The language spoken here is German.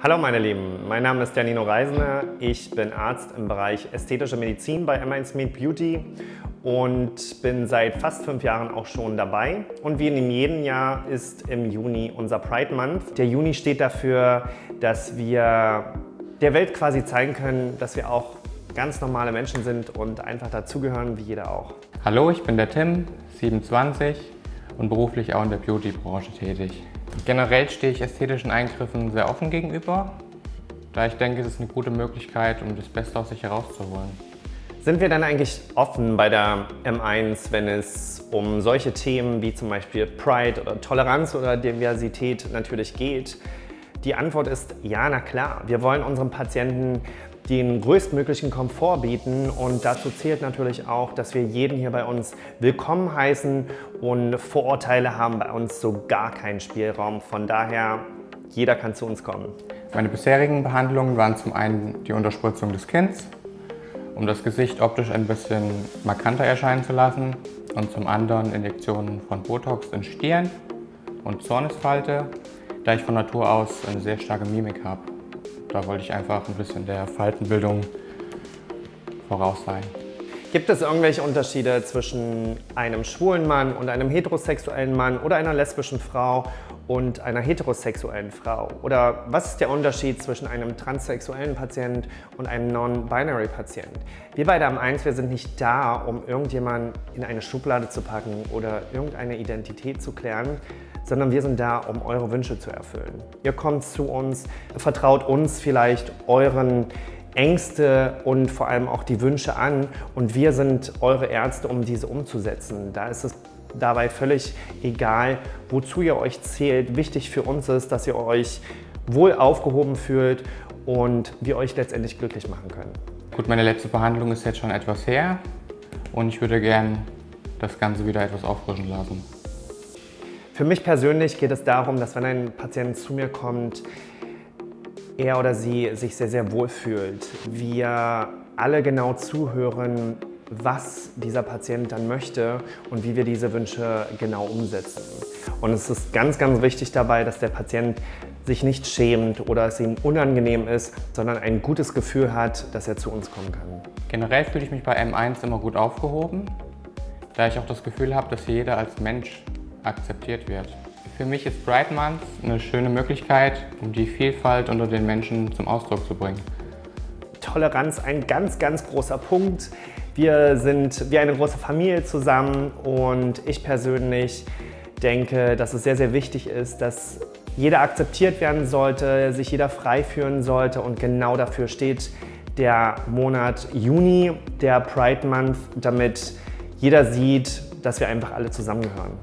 Hallo meine Lieben, mein Name ist Janino Reisner. Ich bin Arzt im Bereich ästhetische Medizin bei M1 Med Beauty und bin seit fast fünf Jahren auch schon dabei. Und wie in jedem Jahr ist im Juni unser Pride Month. Der Juni steht dafür, dass wir der Welt quasi zeigen können, dass wir auch ganz normale Menschen sind und einfach dazugehören wie jeder auch. Hallo, ich bin der Tim, 27 und beruflich auch in der Beauty-Branche tätig. Generell stehe ich ästhetischen Eingriffen sehr offen gegenüber, da ich denke, es ist eine gute Möglichkeit, um das Beste aus sich herauszuholen. Sind wir dann eigentlich offen bei der M1, wenn es um solche Themen wie zum Beispiel Pride oder Toleranz oder Diversität natürlich geht? Die Antwort ist ja, na klar. Wir wollen unseren Patienten den größtmöglichen Komfort bieten und dazu zählt natürlich auch, dass wir jeden hier bei uns willkommen heißen und Vorurteile haben bei uns so gar keinen Spielraum. Von daher, jeder kann zu uns kommen. Meine bisherigen Behandlungen waren zum einen die Unterspritzung des Kinns, um das Gesicht optisch ein bisschen markanter erscheinen zu lassen und zum anderen Injektionen von Botox in Stirn und Zornesfalte, da ich von Natur aus eine sehr starke Mimik habe. Da wollte ich einfach ein bisschen der Faltenbildung voraus sein. Gibt es irgendwelche Unterschiede zwischen einem schwulen Mann und einem heterosexuellen Mann oder einer lesbischen Frau und einer heterosexuellen Frau? Oder was ist der Unterschied zwischen einem transsexuellen Patient und einem non-binary Patient? Wir beide am Eins, wir sind nicht da, um irgendjemanden in eine Schublade zu packen oder irgendeine Identität zu klären, sondern wir sind da, um eure Wünsche zu erfüllen. Ihr kommt zu uns, vertraut uns vielleicht euren Ängste und vor allem auch die Wünsche an und wir sind eure Ärzte, um diese umzusetzen. Da ist es dabei völlig egal, wozu ihr euch zählt. Wichtig für uns ist, dass ihr euch wohl aufgehoben fühlt und wir euch letztendlich glücklich machen können. Gut, meine letzte Behandlung ist jetzt schon etwas her und ich würde gern das Ganze wieder etwas auffrischen lassen. Für mich persönlich geht es darum, dass wenn ein Patient zu mir kommt, er oder sie sich sehr, sehr wohl fühlt. Wir alle genau zuhören, was dieser Patient dann möchte und wie wir diese Wünsche genau umsetzen. Und es ist ganz, ganz wichtig dabei, dass der Patient sich nicht schämt oder es ihm unangenehm ist, sondern ein gutes Gefühl hat, dass er zu uns kommen kann. Generell fühle ich mich bei M1 immer gut aufgehoben, da ich auch das Gefühl habe, dass jeder als Mensch akzeptiert wird. Für mich ist Pride Month eine schöne Möglichkeit, um die Vielfalt unter den Menschen zum Ausdruck zu bringen. Toleranz ein ganz, ganz großer Punkt. Wir sind wie eine große Familie zusammen und ich persönlich denke, dass es sehr, sehr wichtig ist, dass jeder akzeptiert werden sollte, sich jeder frei führen sollte und genau dafür steht der Monat Juni, der Pride Month, damit jeder sieht, dass wir einfach alle zusammengehören.